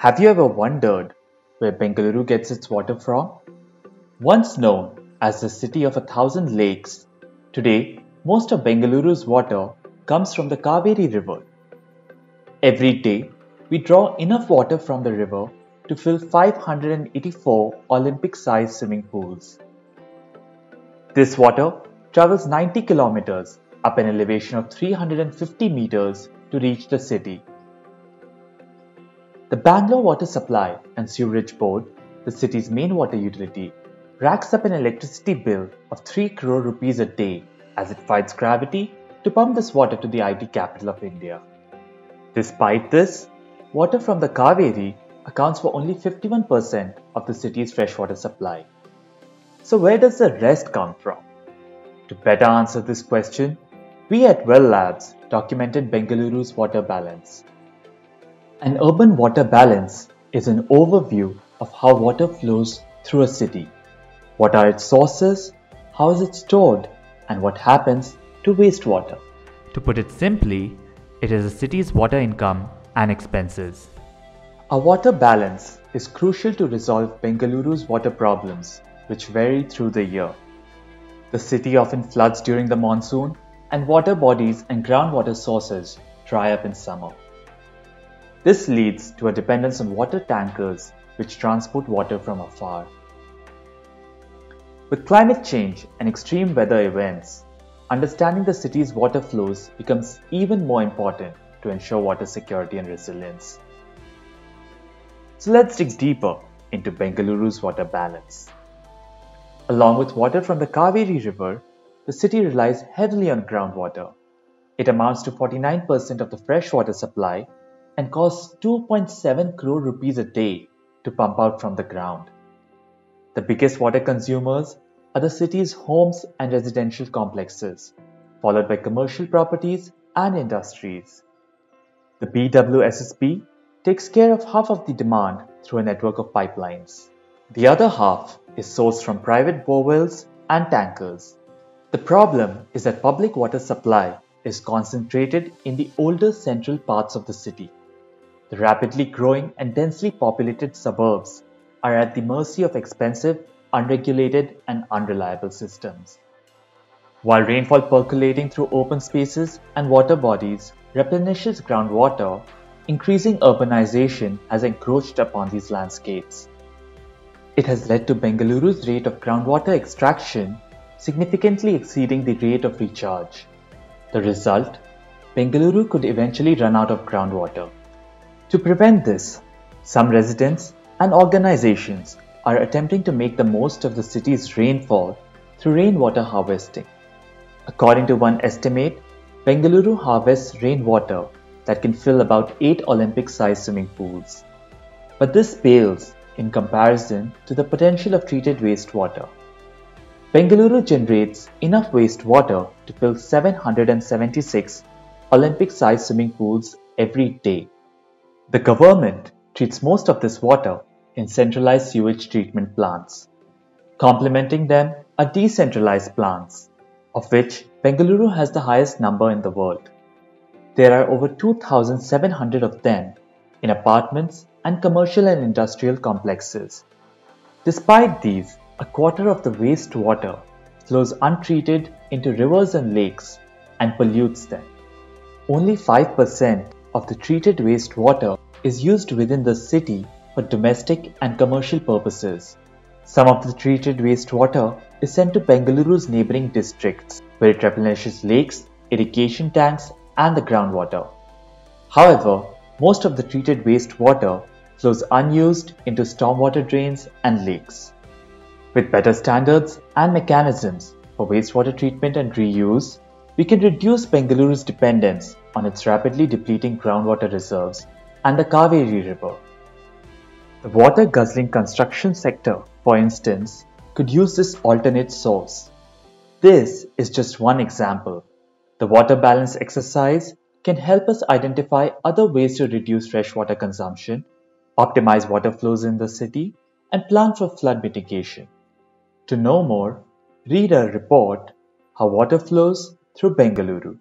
Have you ever wondered where Bengaluru gets its water from? Once known as the city of a thousand lakes, today most of Bengaluru's water comes from the Kaveri River. Every day, we draw enough water from the river to fill 584 Olympic sized swimming pools. This water travels 90 kilometers up an elevation of 350 meters to reach the city. The Bangalore Water Supply and Sewerage Board, the city's main water utility, racks up an electricity bill of 3 crore rupees a day as it fights gravity to pump this water to the IT capital of India. Despite this, water from the Kaveri accounts for only 51% of the city's freshwater supply. So, where does the rest come from? To better answer this question, we at Well Labs documented Bengaluru's water balance. An urban water balance is an overview of how water flows through a city. What are its sources, how is it stored, and what happens to wastewater. To put it simply, it is a city's water income and expenses. A water balance is crucial to resolve Bengaluru's water problems, which vary through the year. The city often floods during the monsoon, and water bodies and groundwater sources dry up in summer. This leads to a dependence on water tankers which transport water from afar. With climate change and extreme weather events, understanding the city's water flows becomes even more important to ensure water security and resilience. So let's dig deeper into Bengaluru's water balance. Along with water from the Kaveri River, the city relies heavily on groundwater. It amounts to 49% of the freshwater supply and costs 2.7 crore rupees a day to pump out from the ground. The biggest water consumers are the city's homes and residential complexes, followed by commercial properties and industries. The BWSSB takes care of half of the demand through a network of pipelines. The other half is sourced from private borewells and tankers. The problem is that public water supply is concentrated in the older central parts of the city. The rapidly growing and densely populated suburbs are at the mercy of expensive, unregulated, and unreliable systems. While rainfall percolating through open spaces and water bodies replenishes groundwater, increasing urbanization has encroached upon these landscapes. It has led to Bengaluru's rate of groundwater extraction significantly exceeding the rate of recharge. The result Bengaluru could eventually run out of groundwater. To prevent this, some residents and organizations are attempting to make the most of the city's rainfall through rainwater harvesting. According to one estimate, Bengaluru harvests rainwater that can fill about 8 Olympic sized swimming pools. But this pales in comparison to the potential of treated wastewater. Bengaluru generates enough wastewater to fill 776 Olympic sized swimming pools every day. The government treats most of this water in centralized sewage treatment plants. Complementing them are decentralized plants, of which Bengaluru has the highest number in the world. There are over 2,700 of them in apartments and commercial and industrial complexes. Despite these, a quarter of the wastewater flows untreated into rivers and lakes and pollutes them. Only 5% of the treated wastewater is used within the city for domestic and commercial purposes. Some of the treated wastewater is sent to Bengaluru's neighboring districts, where it replenishes lakes, irrigation tanks, and the groundwater. However, most of the treated wastewater flows unused into stormwater drains and lakes. With better standards and mechanisms for wastewater treatment and reuse, we can reduce Bengaluru's dependence on its rapidly depleting groundwater reserves and the Kaveri River. The water guzzling construction sector, for instance, could use this alternate source. This is just one example. The water balance exercise can help us identify other ways to reduce freshwater consumption, optimize water flows in the city, and plan for flood mitigation. To know more, read our report How Water Flows through Bengaluru.